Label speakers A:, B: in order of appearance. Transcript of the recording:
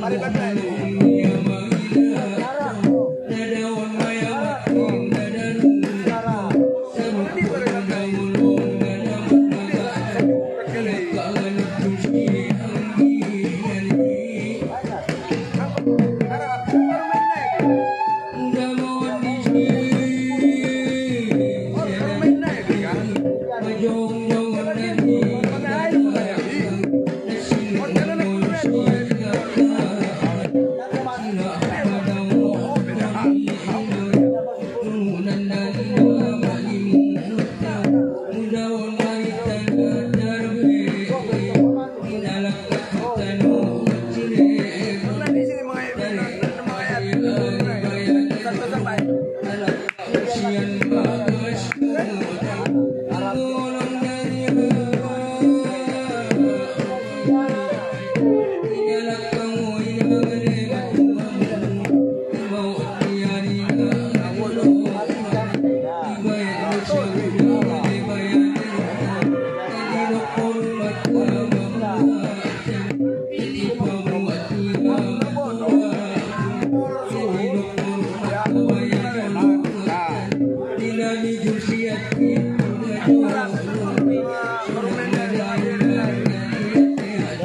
A: Mari Pepe.